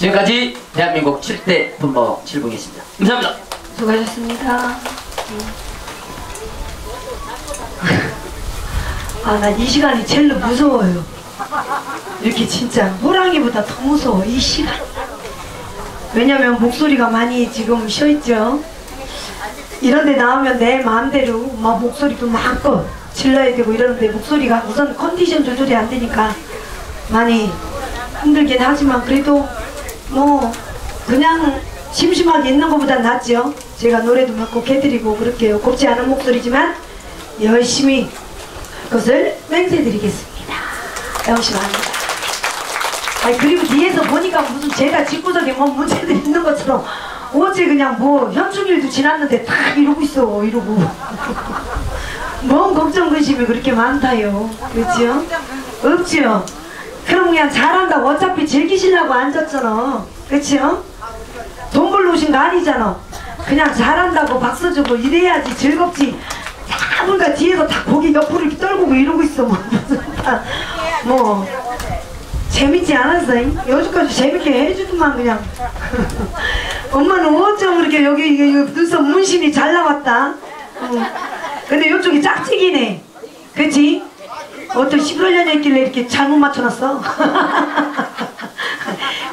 지금까지 대한민국 7대 분모 7분이었습니다. 감사합니다. 수고하셨습니다. 아, 난 이 시간이 제일 무서워요. 이렇게 진짜 호랑이보다 더 무서워, 이 시간. 왜냐면 목소리가 많이 지금 쉬어있죠. 이런데 나오면 내 마음대로 막 목소리도 마음껏 질러야 되고 이러는데 목소리가 우선 컨디션 조절이 안 되니까 많이 힘들긴 하지만 그래도 뭐 그냥 심심하게 있는 것보다 낫죠. 제가 노래도 막꼭 해드리고 그렇게요. 곱지 않은 목소리지만 열심히 그것을 맹세드리겠습니다. 열심히 합니다. 아니 그리고 뒤에서 보니까 무슨 제가 집구석에 뭐 문제들이 있는 것처럼 어제 그냥 뭐 현충일도 지났는데 다 이러고 있어 이러고 뭔 걱정 근심이 그렇게 많다요 그렇지요? 없지요? 그럼 그냥 잘한다고 어차피 즐기시려고 앉았잖아. 그렇지요? 돈 벌러 오신 거 아니잖아. 그냥 잘한다고 박수 주고 이래야지 즐겁지. 다 보니까 뒤에서 다 고개 옆으로 이렇게 떨고 이러고 있어 뭐, 다, 뭐. 재밌지 않았어? 여기까지 재밌게 해주더만 그냥. 엄마는 어쩜 이렇게 여기 여기 눈썹 문신이 잘 나왔다. 어. 근데 이쪽이 짝짝이네. 그치? 어떤 18년 했길래 이렇게 잘못 맞춰놨어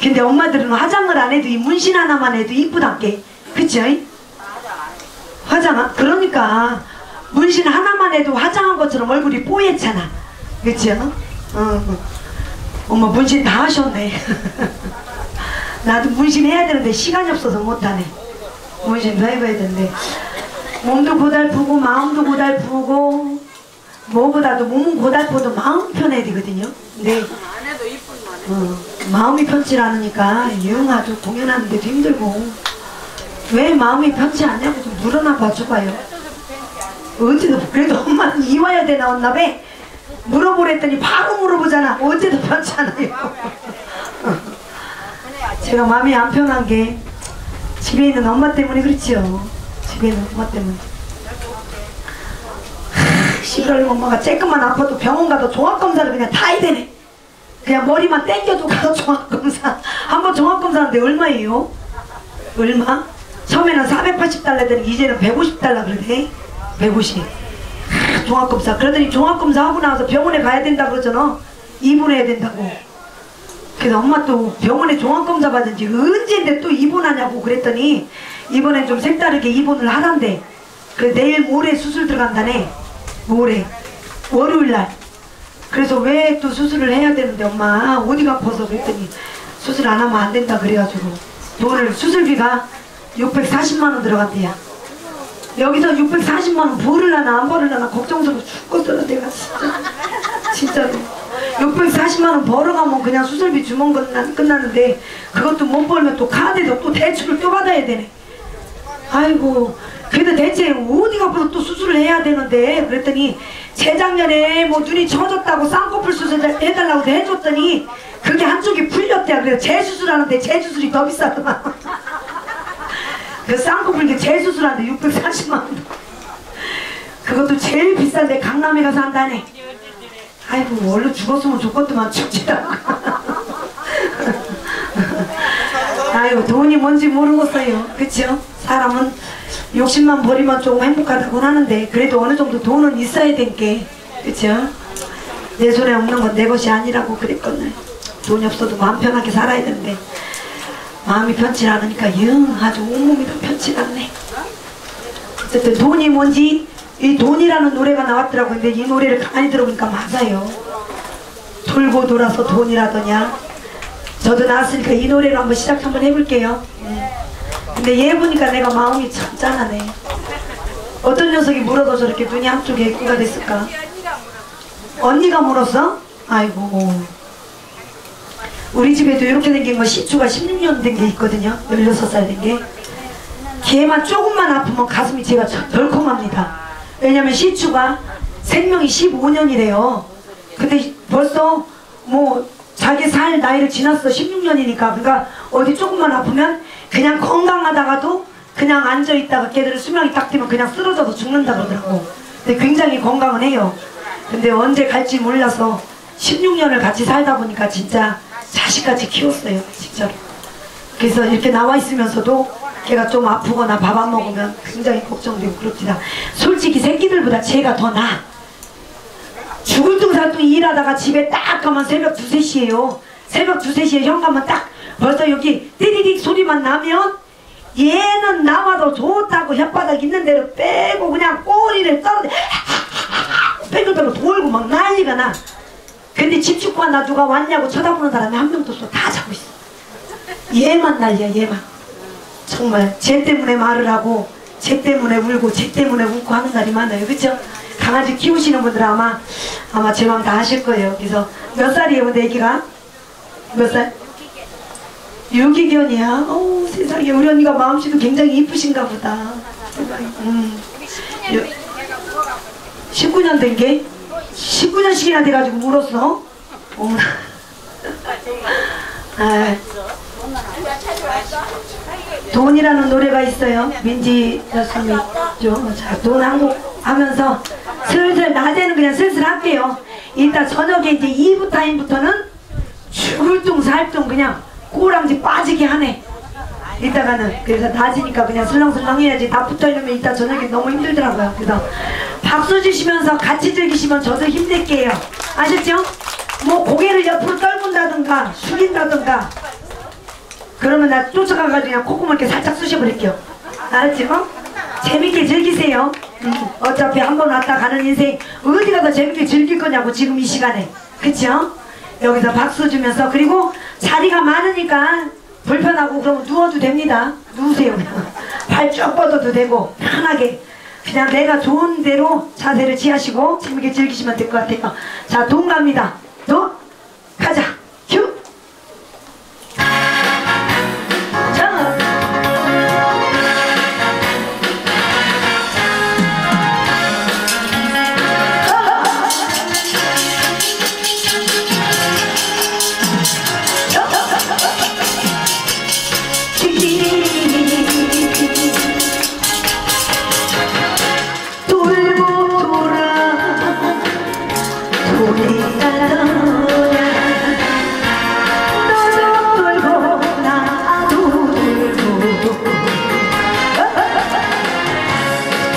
근데 엄마들은 화장을 안 해도 이 문신 하나만 해도 이쁘단게 그치? 화장 그러니까 문신 하나만 해도 화장한 것처럼 얼굴이 뽀얗잖아 그치? 어? 어. 엄마 문신 다 하셨네 나도 문신 해야 되는데 시간이 없어서 못하네 문신도 해봐야 되는데 몸도 고달프고 마음도 고달프고 뭐보다도 몸은 고달퍼도 마음 편해야 되거든요. 근데 어, 마음이 편치 않으니까 유흥하도 공연하는데도 힘들고. 왜 마음이 편치 않냐고 좀 물어나 봐줘봐요. 어제도 그래도 엄마는 이화여대 나왔나 봐. 물어보랬더니 바로 물어보잖아. 어제도 편치 않아요. 제가 마음이 안 편한 게 집에 있는 엄마 때문에 그렇지요. 집에 있는 엄마 때문에 시골 엄마가? 조금만 아파도 병원 가도 종합검사를 그냥 다 해야 되네. 그냥 머리만 땡겨도 가서 종합검사. 한번 종합검사하는데 얼마예요? 얼마? 처음에는 480달러더니 이제는 150달러 그러대 150 하, 종합검사. 그러더니 종합검사 하고 나서 병원에 가야 된다 그러잖아. 입원해야 된다고. 그래서 엄마 또 병원에 종합검사 받은 지 언제인데 또 입원하냐고 그랬더니 이번엔 좀 색다르게 입원을 하란대. 그 내일 모레 수술 들어간다네 모레 월요일날. 그래서 왜 또 수술을 해야 되는데 엄마 어디가 아파서 그랬더니 수술 안 하면 안 된다 그래가지고 돈을 수술비가 640만원 들어간대야 여기서 640만원 벌을라나 안 벌을라나 걱정스러워 죽겠어 내가 진짜. 진짜로. 640만원 벌어가면 그냥 수술비 주문 끝나, 끝나는데 그것도 못 벌면 또 카드도 또 대출을 또 받아야 되네. 아이고 그래도 대체 어디가 아파서 또 수술을 해야 되는데? 그랬더니 재작년에 뭐 눈이 젖었다고 쌍꺼풀 수술 해달라고 해줬더니 그게 한쪽이 풀렸대요. 그래서 재수술하는데 재수술이 더 비싸더만. 그 쌍꺼풀 재수술하는데 640만 원. 그것도 제일 비싼데 강남에 가서 한다네. 아이고 얼른 죽었으면 좋겠더만 않고. 아이고 돈이 뭔지 모르겠어요. 그쵸? 사람은 욕심만 버리면 조금 행복하다고 하는데 그래도 어느 정도 돈은 있어야 된게 그쵸? 내 손에 없는 건 내 것이 아니라고 그랬거든. 돈이 없어도 마음 편하게 살아야 되는데. 마음이 편치 않으니까 영 아주 온몸이 다 편치 않네. 어쨌든 돈이 뭔지 이 돈이라는 노래가 나왔더라고. 근데 이 노래를 가만히 들어보니까 맞아요. 돌고 돌아서 돈이라더냐. 저도 나왔으니까 이 노래로 한번 시작 한번 해볼게요. 네. 근데 얘 보니까 내가 마음이 참 짠하네. 어떤 녀석이 물어도 저렇게 눈이 한쪽에 입구가 됐을까? 언니가 물었어? 아이고. 우리 집에도 이렇게 거 시추가 16년 된 게 있거든요. 16살 된게. 걔만 조금만 아프면 가슴이 제가 덜컹합니다. 왜냐면 시추가 생명이 15년이래요. 근데 벌써 뭐 자기 살 나이를 지났어. 16년이니까. 그러니까 어디 조금만 아프면 그냥 건강하다가도 그냥 앉아있다가 걔들은 수명이 딱 되면 그냥 쓰러져서 죽는다 그러더라고 근데 굉장히 건강은 해요 근데 언제 갈지 몰라서 16년을 같이 살다 보니까 진짜 자식같이 키웠어요 진짜로 그래서 이렇게 나와 있으면서도 걔가 좀 아프거나 밥 안 먹으면 굉장히 걱정되고 그렇습니다. 솔직히 새끼들보다 제가 더 나아. 죽을 둥살둥 일하다가 집에 딱 가면 새벽 2, 3시에요. 새벽 2, 3시에 현관문 딱 벌써 여기 띠디딕 소리만 나면 얘는 나와도 좋다고 혓바닥 있는 대로 빼고 그냥 꼬리를 떨어져 빼글빼글 돌고 막 난리가 나. 근데 집축과 나 누가 왔냐고 쳐다보는 사람이 한 명도 없어. 다 자고 있어. 얘만 난리야 얘만. 정말 쟤 때문에 말을 하고 쟤 때문에 울고 쟤 때문에 웃고 하는 날이 많아요. 그쵸? 강아지 키우시는 분들 아마 아마 제 마음 다 아실 거예요. 그래서 몇 살이에요 근데 애기가? 몇 살? 유기견이야. 어 세상에 우리 언니가 마음씨도 굉장히 이쁘신가 보다. 음. 19년 된 게? 19년씩이나 돼가지고 울었어? 어머나. 아, 돈이라는 노래가 있어요. 민지 여수님이 자, 돈한곡 하면서 슬슬 낮에는 그냥 슬슬 할게요. 이따 저녁에 이제 2부 타임부터는 죽을 둥 살둥 그냥 꼬랑지 빠지게 하네. 이따가는 그래서 낮이니까 그냥 슬렁슬렁 해야지 다 붙어있으면 이따 저녁에 너무 힘들더라고요. 그래서 박수 주시면서 같이 즐기시면 저도 힘낼게요. 아셨죠? 뭐 고개를 옆으로 떨군다든가 숙인다든가 그러면 나 쫓아가가지고 그냥 콧구멍 이렇게 살짝 쑤셔버릴게요. 알았죠? 재밌게 즐기세요. 음, 어차피 한 번 왔다 가는 인생 어디 가서 재밌게 즐길 거냐고 지금 이 시간에. 그쵸? 여기서 박수 주면서 그리고 자리가 많으니까 불편하고 그러면 누워도 됩니다. 누우세요. 발쭉 뻗어도 되고 편하게 그냥 내가 좋은 대로 자세를 취하시고 재밌게 즐기시면 될 것 같아요. 자, 돈 갑니다. 돈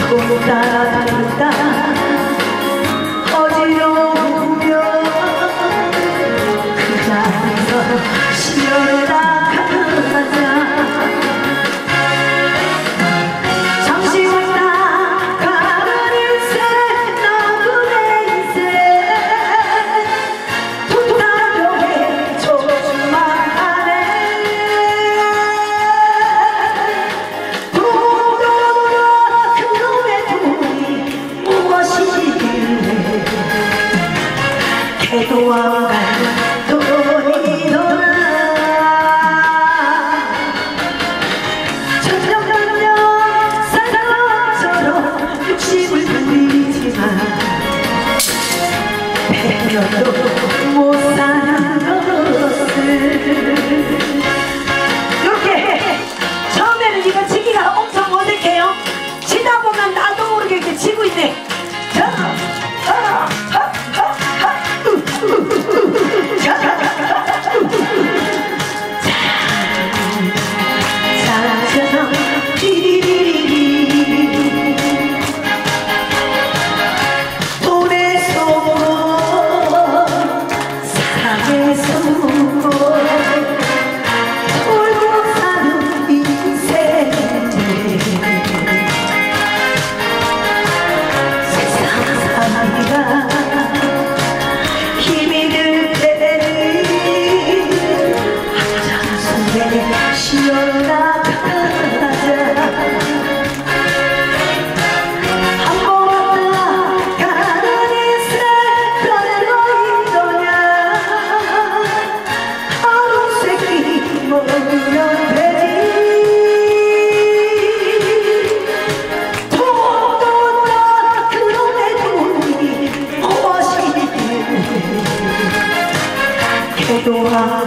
돌이 배려도 못 사는 것을 이렇게 처음에는 이거 치기가 엄청 어색해요. 치다 보면 나도 이렇게 치고 있네 개도와